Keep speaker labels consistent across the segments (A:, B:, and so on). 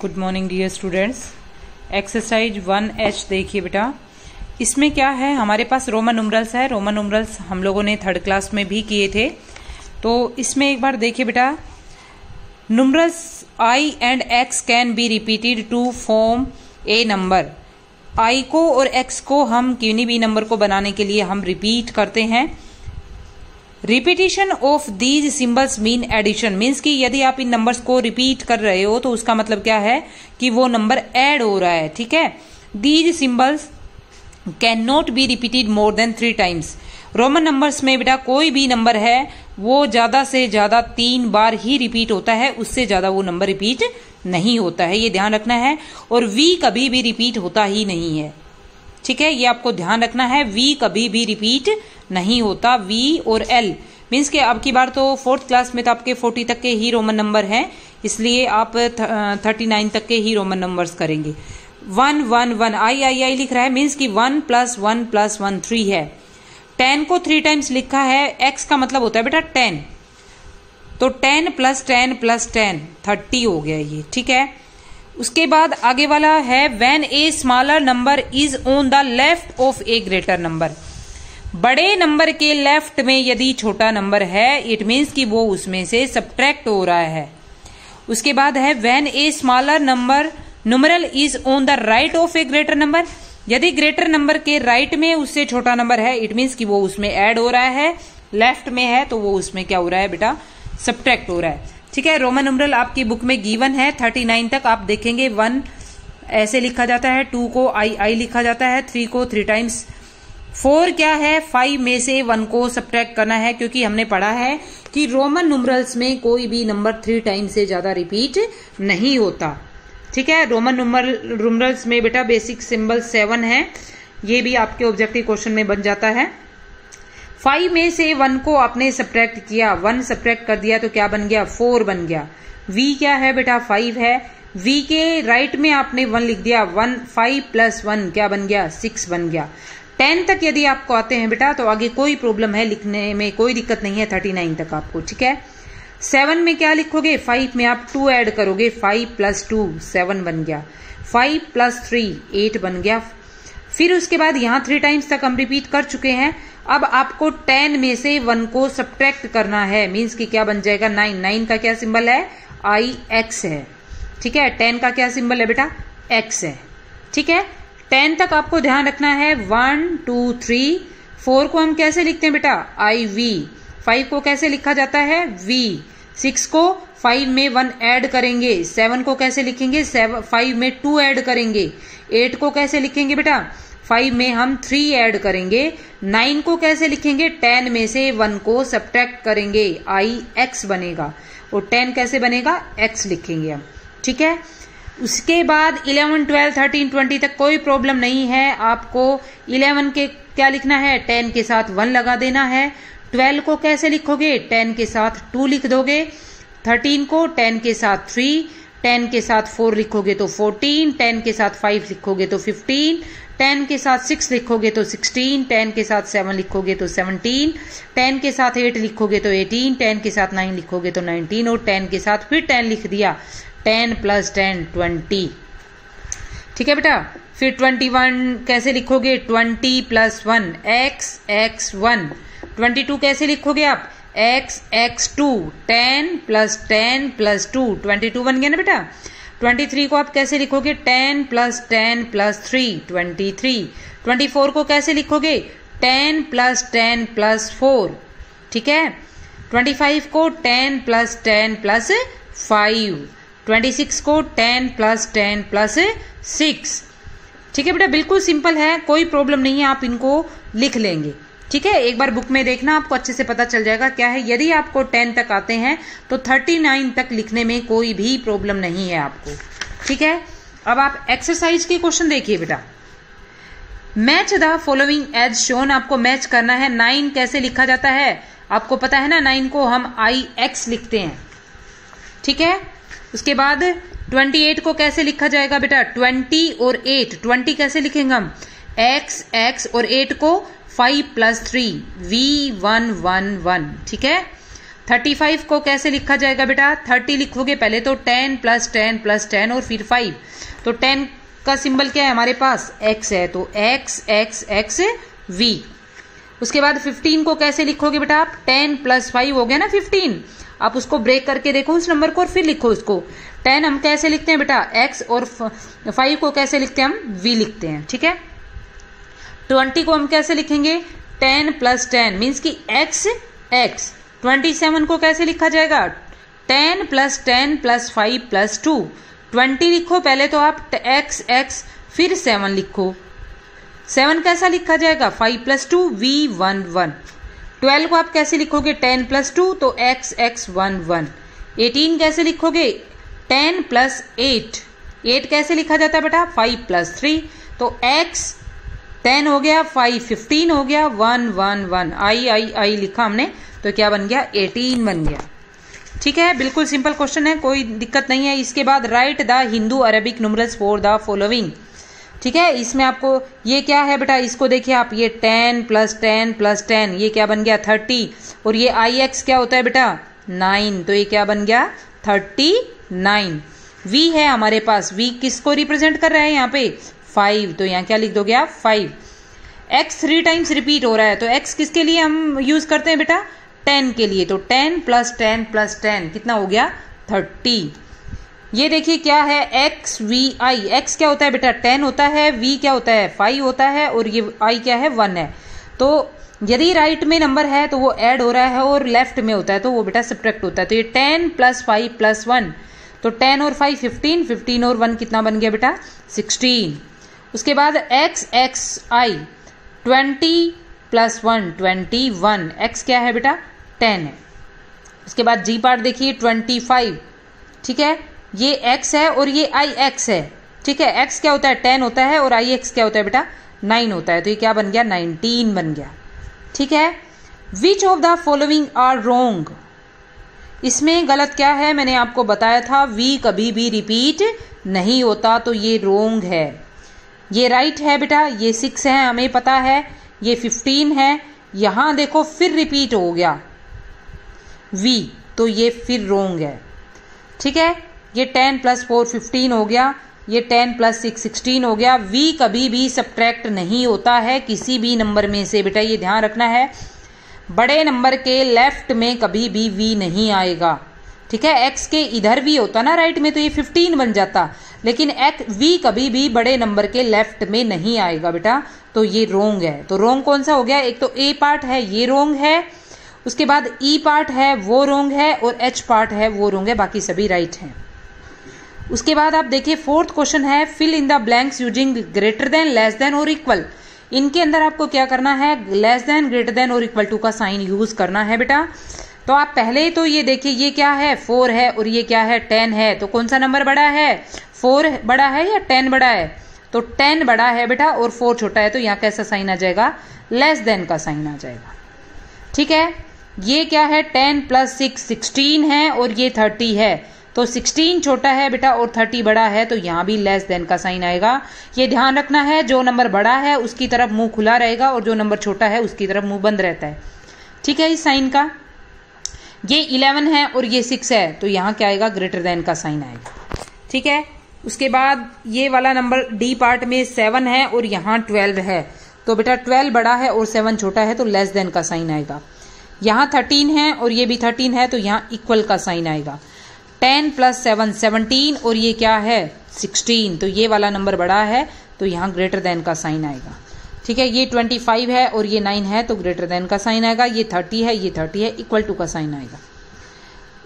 A: Good morning dear students exercise one H देखिए बेटा। इसमें क्या है? हमारे पास रोमन नुमरल्स है। रोमन नुमरल्स हम लोगों ने थर्ड क्लास में भी किए थे। तो इसमें एक बार देखिए बेटा। Numerals I and X can be repeated to form a number I को और एक्स को हम किन्हीं भी नंबर को बनाने के लिए हम रिपीट करते हैं? Repetition of these symbols mean addition means कि यदि आप इन नंबर्स को रिपीट कर रहे हो तो उसका मतलब क्या है? कि वो नंबर ऐड हो रहा है, ठीक है? These symbols can not be repeated more than three times Roman numbers में बेटा कोई भी नंबर है, वो ज़्यादा से ज़्यादा तीन बार ही रिपीट होता है, उससे ज़्यादा वो नंबर रिपीट नहीं होता है। ये ध्यान रखना है। और वी कभी भी रिपीट होता ही नहीं है। ठीक है? ये आपको ध्यान रखना है। वी कभी भी रिपीट नहीं होता वी और एल मीन्स के अब की बार तो फोर्थ क्लास में तो आपके फोर्टी तक के ही रोमन नंबर हैं, इसलिए आप थर्टी नाइन तक के ही रोमन नंबर्स करेंगे। One one one I I I लिख रहा है मीन्स की one plus one plus one three है। टेन को थ्री टाइम्स लिखा है एक्स का मतलब होता है, बेटा टेन तो ten plus ten plus ten thirty हो गया ये, ठीक है? उसके बाद आगे वाला है when a smaller number is on the left of a greater number बड़े नंबर के लेफ़्ट में यदि छोटा नंबर है इट मीन्स कि वो उसमें से सब्ट्रैक्ट हो रहा है। उसके बाद है when a smaller number numeral is on the right of a greater number यदि ग्रेटर नंबर के राइट right में उससे छोटा नंबर है इट मीन्स कि वो उसमें ऐड हो रहा है लेफ़्ट में है तो वो उसमें क्या हो रहा है बेटा? सब्ट्रैक्ट हो रहा है। ठीक है रोमन नुमरल आपकी बुक में गिवन है थर्टी नाइन तक आप देखेंगे वन ऐसे लिखा जाता है टू को आई आई लिखा जाता है थ्री को थ्री टाइम्स फोर क्या है? फाइव में से वन को सब्ट्रैक्ट करना है, क्योंकि हमने पढ़ा है कि रोमन नुमरल्स में कोई भी नंबर थ्री टाइम से ज़्यादा रिपीट नहीं होता। ठीक है? रोमन नुमरल्स में बेटा बेसिक सिंबल सेवन है। ये भी आपके ऑब्जेक्टिव क्वेश्चन में बन जाता है। फाइव में से वन को आपने सब्ट्रैक्ट किया। वन सब्ट्रैक्ट कर दिया तो क्या बन गया? फोर बन गया। वी क्या है बेटा? फाइव है। वी के राइट में आपने वन लिख दिया। वन फाइव प्लस वन क्या बन गया? सिक्स बन गया। टेन तक यदि आपको आते हैं बेटा तो आगे कोई प्रॉब्लम है, लिखने में कोई दिक्कत नहीं है थर्टी नाइन तक आपको, ठीक है? सेवन में क्या लिखोगे? फाइव में आप टू ऐड करोगे फाइव प्लस टू सेवन बन गया। फाइव प्लस थ्री एट बन गया। फिर उसके बाद यहाँ थ्री टाइम्स तक हम रिपीट कर चुके हैं। अब आपको टेन में से वन को सब्ट्रैक्ट करना है। मीन्स कि क्या बन जाएगा? नाइन नाइन का क्या सिंबल है? आई एक्स है। ठीक है? टेन का क्या सिंबल है बेटा? एक्स है। ठीक है? टेन तक आपको ध्यान रखना है। One, to, three. फोर को हम कैसे लिखते हैं बेटा? आई, वी। फाइव को कैसे लिखा जाता है? वी। सिक्स को फाइव में वन ऐड करेंगे। सेवन को कैसे लिखेंगे? फाइव में टू ऐड करेंगे। एट को कैसे लिखेंगे बेटा? फाइव में हम थ्री ऐड करेंगे। नाइन को कैसे लिखेंगे? टेन में से वन को सब्ट्रैक्ट करेंगे। आई, एक्स बनेगा। और टेन कैसे बनेगा? एक्स लिखेंगे हम। ठीक है? उसके बाद इलेवन ट्वेल्व थर्टीन ट्वेंटी तक कोई प्रॉब्लम नहीं है आपको इलेवन के क्या लिखना है टेन के साथ वन लगा देना है ट्वेल्व को कैसे लिखोगे टेन के साथ टू लिख दोगे थर्टीन को टेन के साथ थ्री टेन के साथ फोर लिखोगे तो फोर्टीन टेन के साथ फाइव लिखोगे तो फिफ्टीन टेन के साथ सिक्स लिखोगे तो सिक्सटीन टेन के साथ सेवन लिखोगे तो सेवनटीन टेन के साथ एट लिखोगे तो एटीन टेन के साथ नाइन लिखोगे तो नाइनटीन और टेन के साथ फिर टेन लिख दिया टेन प्लस टेन ट्वेंटी। ठीक है बेटा? फिर ट्वेंटी वन कैसे लिखोगे? Twenty plus one, X X one. Twenty two कैसे लिखोगे आप? X X two, ten plus ten plus two. Twenty two बन गया ना बेटा? ट्वेंटी थ्री को आप कैसे लिखोगे? Ten plus ten plus three, twenty three. Twenty four को कैसे लिखोगे? Ten plus ten plus four. ठीक है? ट्वेंटी फाइव को ten plus ten plus five. Twenty six को ten plus ten plus six ठीक है बेटा, बिल्कुल सिंपल है, कोई प्रॉब्लम नहीं है, आप इनको लिख लेंगे। ठीक है, एक बार बुक में देखना, आपको अच्छे से पता चल जाएगा क्या है। यदि आपको टेन तक आते हैं तो थर्टी नाइन तक लिखने में कोई भी प्रॉब्लम नहीं है आपको। ठीक है, अब आप एक्सरसाइज के क्वेश्चन देखिए बेटा। Match the following as shown आपको मैच करना है। नाइन कैसे लिखा जाता है? आपको पता है ना नाइन को हम आई एक्स लिखते हैं। ठीक है उसके बाद 28 को कैसे लिखा जाएगा बेटा? 20 और 8 20 कैसे लिखेंगे हम? X x और 8 को 5 plus three V one one one ठीक है? थर्टी फाइव को कैसे लिखा जाएगा बेटा? थर्टी लिखोगे पहले तो ten plus ten plus ten और फिर फाइव तो टेन का सिंबल क्या है हमारे पास? एक्स है। तो एक्स एक्स एक्स वी उसके बाद फिफ्टीन को कैसे लिखोगे बेटा आप? टेन प्लस फाइव हो गया ना फिफ्टीन आप उसको ब्रेक करके देखो, उस नंबर को और फिर लिखो उसको। टेन हम कैसे लिखते हैं बेटा? एक्स और फाइव को कैसे लिखते हैं हम? वी लिखते हैं, ठीक है? ट्वेंटी को हम कैसे लिखेंगे? टेन प्लस टेन मीन्स की एक्स एक्स ट्वेंटी सेवन को कैसे लिखा जाएगा? Ten plus ten plus five plus two twenty लिखो, पहले तो आप एक्स एक्स फिर सेवन लिखो। सेवन कैसा लिखा जाएगा? Five plus two V one one twelve को आप कैसे लिखोगे? टेन प्लस टू तो X X one one. Eighteen कैसे लिखोगे? Ten plus eight. एट कैसे लिखा जाता है बेटा? Five plus three. तो एक्स टेन हो गया, फाइव फिफ्टीन हो गया, one one one. I I I लिखा हमने तो क्या बन गया? एटीन बन गया। ठीक है, बिल्कुल सिंपल क्वेश्चन है, कोई दिक्कत नहीं है। इसके बाद write the Hindu Arabic numerals for the following. ठीक है? इसमें आपको ये क्या है बेटा? इसको देखिए आप, ये ten plus ten plus ten, ये क्या बन गया? थर्टी। और ये आई एक्स क्या होता है बेटा? नाइन। तो ये क्या बन गया? Thirty nine. वी है हमारे पास। वी किसको रिप्रेजेंट कर रहा है यहाँ पे? फाइव तो यहाँ क्या लिख दोगे आप? Five X three times repeat हो रहा है। तो एक्स किसके लिए हम यूज़ करते हैं बेटा? टेन के लिए। तो ten plus ten plus ten कितना हो गया? थर्टी। ये देखिए क्या है एक्स वी आई एक्स क्या होता है बेटा? टेन होता है वी क्या होता है? फाइव होता है और ये आई क्या है? वन है। तो यदि राइट में नंबर है तो वो ऐड हो रहा है और लेफ़्ट में होता है तो वो बेटा सब्ट्रैक्ट होता है। तो ये ten plus five plus one तो टेन और फाइव फिफ्टीन फिफ्टीन और वन कितना बन गया बेटा? सिक्सटीन उसके बाद X X I twenty plus one twenty one X क्या है बेटा? टेन है। उसके बाद जी पार्ट देखिए ट्वेंटी फाइव ठीक है? ये एक्स है और ये आई एक्स है। ठीक है एक्स क्या होता है? टेन होता है और आई एक्स क्या होता है बेटा? नाइन होता है। तो ये क्या बन गया? नाइनटीन बन गया। ठीक है? Which of the following are wrong इसमें गलत क्या है? मैंने आपको बताया था वी कभी भी रिपीट नहीं होता तो ये रोंग है। ये राइट right है बेटा, ये सिक्स है, हमें पता है। ये फिफ्टीन है। यहाँ देखो, फिर रिपीट हो गया। वी तो ये फिर रोंग है। ठीक है? ये टेन प्लस फोर फिफ्टीन हो गया, ये टेन प्लस सिक्स सिक्सटीन हो गया। वी कभी भी सब्ट्रैक्ट नहीं होता है, किसी भी नंबर में से। बेटा, ये ध्यान रखना है। बड़े नंबर के लेफ़्ट में कभी भी वी नहीं आएगा। ठीक है? एक्स के इधर भी होता ना राइट में तो ये फिफ्टीन बन जाता। लेकिन एक्स वी कभी भी बड़े नंबर के लेफ़्ट में नहीं आएगा, बेटा। तो ये रोंग है। तो रोंग कौन सा हो गया? एक तो ए पार्ट है, ये रोंग है। उसके बाद ई e पार्ट है, वो रोंग है और एच पार्ट है, वो रोंग है। बाकी सभी राइट हैं। उसके बाद आप देखिए फोर्थ क्वेश्चन है fill in the blanks using greater than less than और इक्वल इनके अंदर आपको क्या करना है लेस देन ग्रेटर देन और इक्वल टू का साइन यूज़ करना है बेटा। तो आप पहले तो ये देखिए, ये क्या है? फोर है और ये क्या है? टेन है। तो कौन सा नंबर बड़ा है? फोर बड़ा है या टेन बड़ा है? तो टेन बड़ा है बेटा और फोर छोटा है तो यहाँ कैसा साइन आ जाएगा? लेस देन का साइन आ जाएगा। ठीक है? ये क्या है? टेन प्लस सिक्स सिक्सटीन है और ये थर्टी है। तो सिक्सटीन छोटा है बेटा और थर्टी बड़ा है तो यहाँ भी लेस देन का साइन आएगा। ये ध्यान रखना है, जो नंबर बड़ा है, उसकी तरफ़ मुँह खुला रहेगा और जो नंबर छोटा है, उसकी तरफ़ मुँह बंद रहता है। ठीक है इस साइन का? ये इलेवन है और ये सिक्स है तो यहाँ क्या आएगा? ग्रेटर देन का साइन आएगा। ठीक है? उसके बाद ये वाला नंबर डी पार्ट में सेवन है और यहाँ ट्वेल्व है। तो बेटा ट्वेल्व बड़ा है और सेवन छोटा है तो लेस देन का साइन आएगा। यहाँ थर्टीन है और ये भी थर्टीन है तो यहाँ इक्वल का साइन आएगा। टेन प्लस सेवन, सेवनटीन, और ये क्या है? सिक्सटीन। तो ये वाला नंबर बड़ा है तो यहाँ ग्रेटर देन का साइन आएगा। ठीक है, ये ट्वेंटी फाइव है और ये नाइन है तो ग्रेटर देन का साइन आएगा। ये थर्टी है, ये थर्टी है, इक्वल टू का साइन आएगा।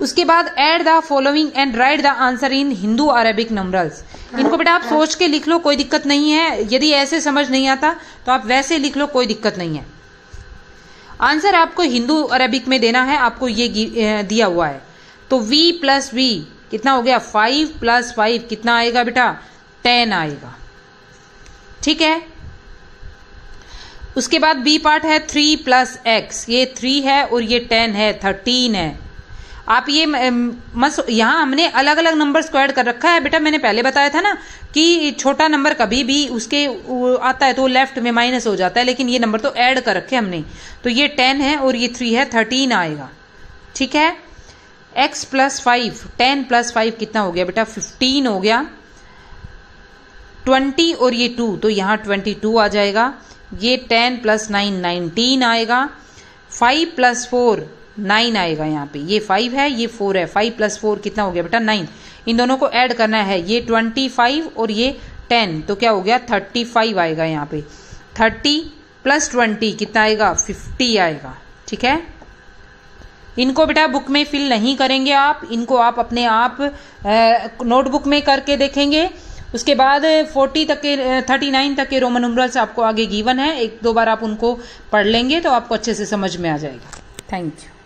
A: उसके बाद add the following and write the answer in Hindu Arabic numbers इनको बेटा आप सोच के लिख लो, कोई दिक्कत नहीं है। यदि ऐसे समझ नहीं आता तो आप वैसे लिख लो, कोई दिक्कत नहीं है। आंसर आपको हिंदू अरेबिक में देना है, आपको ये दिया हुआ है। तो v प्लस वी कितना हो गया? फाइव प्लस फाइव कितना आएगा बेटा? टेन आएगा। ठीक है? उसके बाद बी पार्ट है थ्री प्लस एक्स ये थ्री है और ये टेन है थर्टीन है। आप ये मस यहाँ हमने अलग अलग नंबर स्क्वायर कर रखा है। बेटा, मैंने पहले बताया था ना कि छोटा नंबर कभी भी उसके आता है तो लेफ़्ट में माइनस हो जाता है, लेकिन ये नंबर तो ऐड कर रखे हमने। तो ये टेन है और ये थ्री है थर्टीन आएगा। ठीक है? X plus five ten plus five कितना हो गया बेटा? फिफ्टीन हो गया। ट्वेंटी और ये टू तो यहाँ ट्वेंटी टू आ जाएगा। ये टेन प्लस नाइन नाइनटीन आएगा। फाइव प्लस फोर नाइन आएगा यहाँ पे। ये फाइव है, ये फोर है। फाइव प्लस फोर कितना हो गया बेटा? नाइन इन दोनों को ऐड करना है। ये ट्वेंटी फाइव और ये टेन तो क्या हो गया? थर्टी फाइव आएगा यहाँ पे। थर्टी प्लस ट्वेंटी कितना आएगा? फिफ्टी आएगा। ठीक है? इनको बेटा बुक में फिल नहीं करेंगे आप, इनको आप अपने आप नोटबुक में करके देखेंगे। उसके बाद 40 तक के 39 तक के रोमन नंबर्स आपको आगे गिवन है। एक दो बार आप उनको पढ़ लेंगे तो आपको अच्छे से समझ में आ जाएगा। Thank you